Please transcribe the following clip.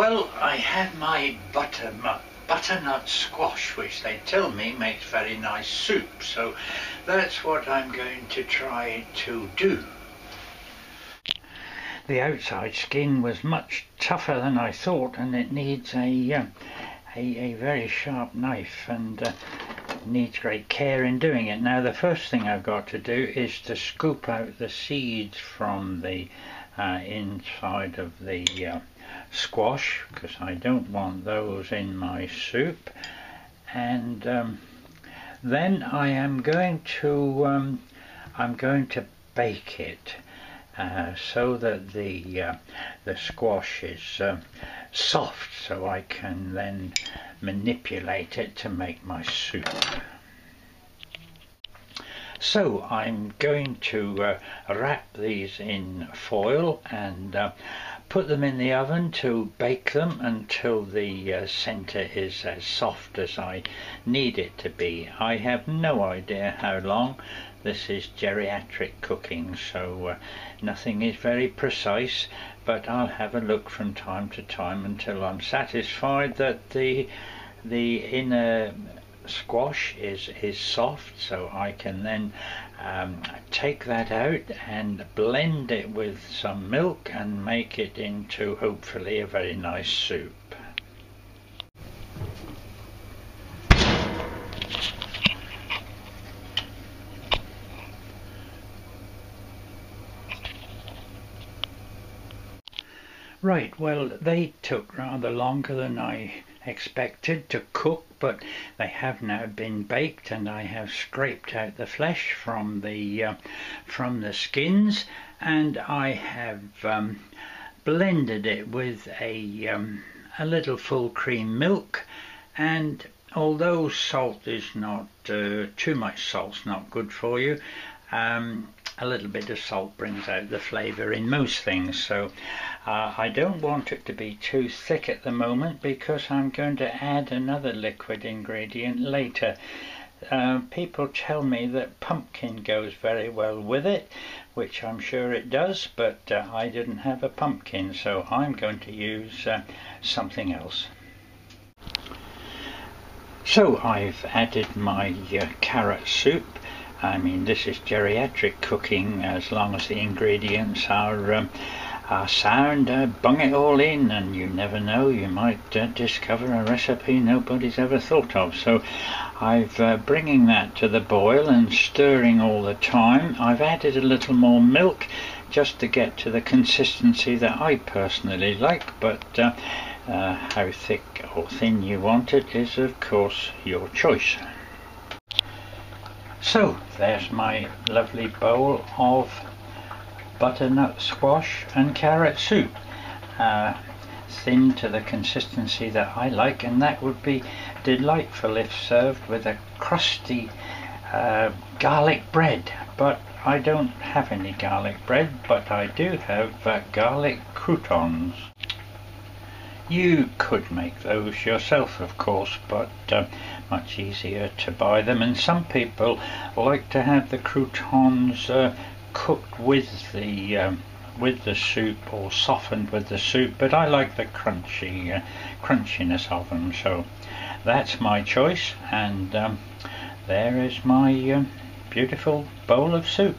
Well, I have my butternut, butternut squash, which they tell me makes very nice soup. So that's what I'm going to try to do. The outside skin was much tougher than I thought, and it needs a uh, a, a, very sharp knife and uh, needs great care in doing it. Now, the first thing I've got to do is to scoop out the seeds from the uh, inside of the uh, squash because I don't want those in my soup and um, then I am going to um, I'm going to bake it uh, so that the uh, the squash is uh, soft so I can then manipulate it to make my soup. So I'm going to uh, wrap these in foil and uh, put them in the oven to bake them until the uh, center is as soft as I need it to be. I have no idea how long. This is geriatric cooking, so uh, nothing is very precise, but I'll have a look from time to time until I'm satisfied that the the inner squash is is soft so I can then um, take that out and blend it with some milk and make it into hopefully a very nice soup. Right, well, they took rather longer than I expected to cook, but they have now been baked, and I have scraped out the flesh from the uh, from the skins, and I have um, blended it with a um, a little full cream milk, and although salt is not uh, too much salt's not good for you. Um, a little bit of salt brings out the flavour in most things. So uh, I don't want it to be too thick at the moment because I'm going to add another liquid ingredient later. Uh, people tell me that pumpkin goes very well with it which I'm sure it does but uh, I didn't have a pumpkin so I'm going to use uh, something else. So I've added my uh, carrot soup I mean, this is geriatric cooking as long as the ingredients are, um, are sound. Uh, bung it all in, and you never know, you might uh, discover a recipe nobody's ever thought of. So I've uh, bringing that to the boil and stirring all the time. I've added a little more milk just to get to the consistency that I personally like, but uh, uh, how thick or thin you want it is, of course, your choice. So there's my lovely bowl of butternut squash and carrot soup. Uh, thin to the consistency that I like and that would be delightful if served with a crusty uh, garlic bread but I don't have any garlic bread but I do have uh, garlic croutons. You could make those yourself, of course, but uh, much easier to buy them. And some people like to have the croutons uh, cooked with the um, with the soup or softened with the soup. But I like the crunchy uh, crunchiness of them, so that's my choice. And um, there is my um, beautiful bowl of soup.